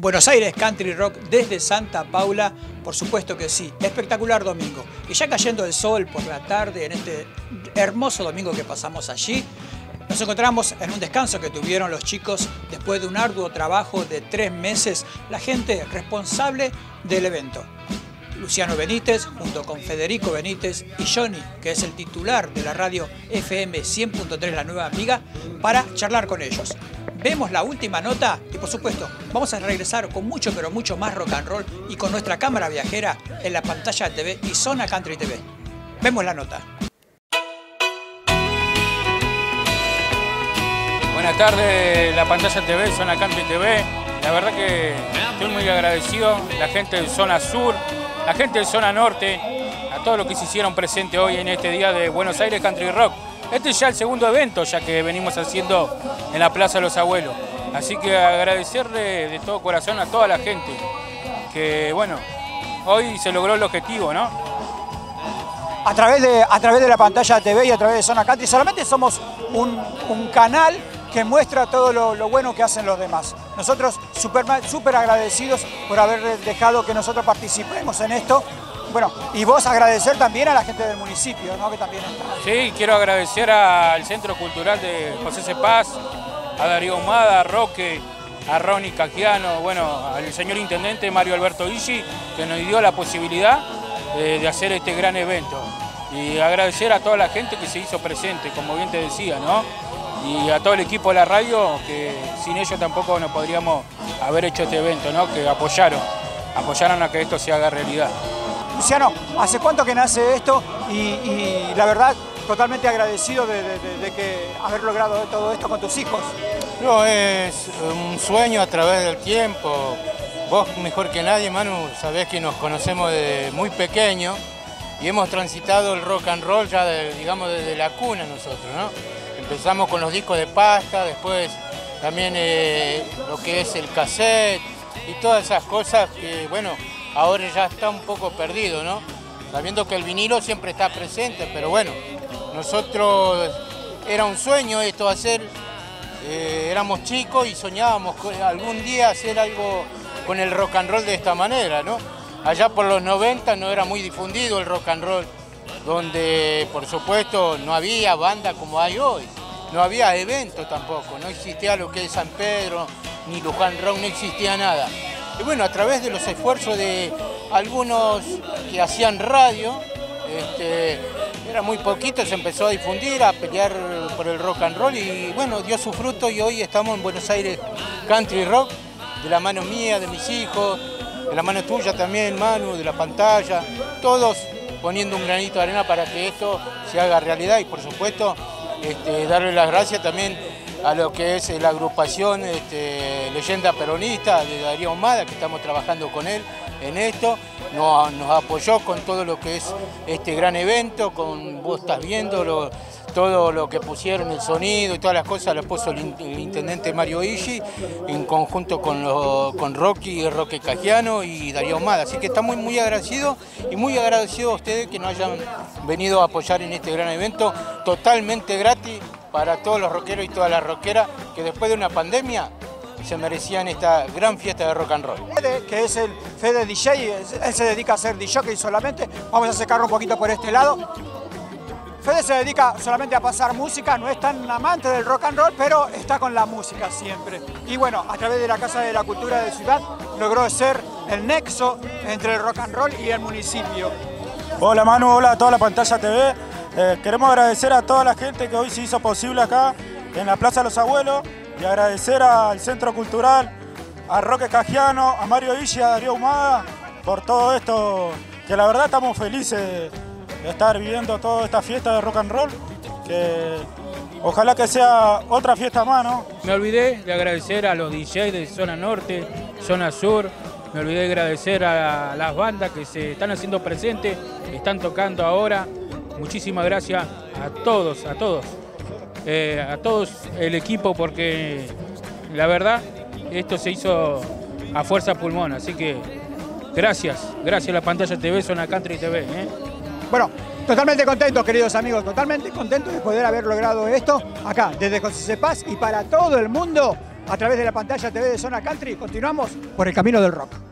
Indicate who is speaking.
Speaker 1: Buenos Aires Country Rock desde Santa Paula, por supuesto que sí, espectacular domingo. Y ya cayendo el sol por la tarde en este hermoso domingo que pasamos allí, nos encontramos en un descanso que tuvieron los chicos después de un arduo trabajo de tres meses, la gente responsable del evento. Luciano Benítez, junto con Federico Benítez y Johnny, que es el titular de la radio FM 100.3 La Nueva Amiga, para charlar con ellos. Vemos la última nota y por supuesto vamos a regresar con mucho pero mucho más rock and roll y con nuestra cámara viajera en la pantalla de TV y Zona Country TV. Vemos la nota.
Speaker 2: Buenas tardes, la pantalla TV, Zona Country TV. La verdad que estoy muy agradecido, la gente de Zona Sur, la gente de Zona Norte, a todos los que se hicieron presente hoy en este día de Buenos Aires Country Rock. Este es ya el segundo evento ya que venimos haciendo en la Plaza de los Abuelos. Así que agradecerle de todo corazón a toda la gente que, bueno, hoy se logró el objetivo, ¿no?
Speaker 1: A través de, a través de la pantalla TV y a través de Zona Country, solamente somos un, canal que muestra todo lo, bueno que hacen los demás. Nosotros súper super agradecidos por haber dejado que nosotros participemos en esto bueno, y vos agradecer también a la gente del municipio, ¿no? Que también está.
Speaker 2: Sí, quiero agradecer al Centro Cultural de José Cepaz, a Darío Humada, a Roque, a Ronnie Cajiano, bueno, al señor Intendente Mario Alberto Ishi, que nos dio la posibilidad de, hacer este gran evento. Y agradecer a toda la gente que se hizo presente, como bien te decía, ¿no? Y a todo el equipo de la radio, que sin ellos tampoco no podríamos haber hecho este evento, ¿no? Que apoyaron, apoyaron a que esto se haga realidad.
Speaker 1: Luciano, ¿hace cuánto que nace esto? Y, la verdad, totalmente agradecido de, que haber logrado todo esto con tus hijos.
Speaker 3: No, es un sueño a través del tiempo. Vos mejor que nadie, Manu, sabés que nos conocemos desde muy pequeño y hemos transitado el rock and roll ya, digamos, desde la cuna nosotros, ¿no? Empezamos con los discos de pasta, después también eh, lo que es el cassette y todas esas cosas que, bueno, ahora ya está un poco perdido, ¿no? Sabiendo que el vinilo siempre está presente, pero bueno, nosotros era un sueño esto hacer, eh, éramos chicos y soñábamos algún día hacer algo con el rock and roll de esta manera, ¿no? Allá por los 90 no era muy difundido el rock and roll, donde por supuesto no había banda como hay hoy, no había eventos tampoco, no existía lo que es San Pedro, ni Luján Rock, no existía nada. Y bueno, a través de los esfuerzos de algunos que hacían radio, este, era muy poquito, se empezó a difundir, a pelear por el rock and roll y bueno, dio su fruto y hoy estamos en Buenos Aires Country Rock, de la mano mía, de mis hijos, de la mano tuya también, Manu, de la pantalla, todos poniendo un granito de arena para que esto se haga realidad y por supuesto este, darle las gracias también a lo que es la agrupación este, Leyenda Peronista de Darío Humada, que estamos trabajando con él en esto. Nos, apoyó con todo lo que es este gran evento, con vos estás viendo todo lo que pusieron, el sonido y todas las cosas, lo puso el, intendente Mario Ishi, en conjunto con, con Rocky, Roque Cajiano y Darío Humada. Así que estamos muy, muy agradecidos y muy agradecidos a ustedes que nos hayan venido a apoyar en este gran evento totalmente gratis para todos los rockeros y todas las rockeras que después de una pandemia se merecían esta gran fiesta de rock and roll.
Speaker 1: Fede, que es el Fede DJ, él se dedica a ser DJ solamente, vamos a acercarlo un poquito por este lado. Fede se dedica solamente a pasar música, no es tan amante del rock and roll, pero está con la música siempre. Y bueno, a través de la Casa de la Cultura de Ciudad logró ser el nexo entre el rock and roll y el municipio.
Speaker 4: Hola Manu, hola a toda la pantalla TV. Eh, queremos agradecer a toda la gente que hoy se hizo posible acá en la Plaza de los Abuelos y agradecer al Centro Cultural, a Roque Cajiano, a Mario Villa, a Darío Humada por todo esto, que la verdad estamos felices de estar viviendo toda esta fiesta de rock and roll, que ojalá que sea otra fiesta más, ¿no?
Speaker 2: Me olvidé de agradecer a los DJs de zona norte, zona sur, me olvidé de agradecer a las bandas que se están haciendo presentes, están tocando ahora, muchísimas gracias a todos, a todos, eh, a todos el equipo porque la verdad esto se hizo a fuerza pulmón, así que gracias, gracias a la pantalla TV, Zona Country TV. ¿eh?
Speaker 1: Bueno, totalmente contentos queridos amigos, totalmente contentos de poder haber logrado esto acá, desde José Cepaz y para todo el mundo a través de la pantalla TV de Zona Country. Continuamos por el camino del rock.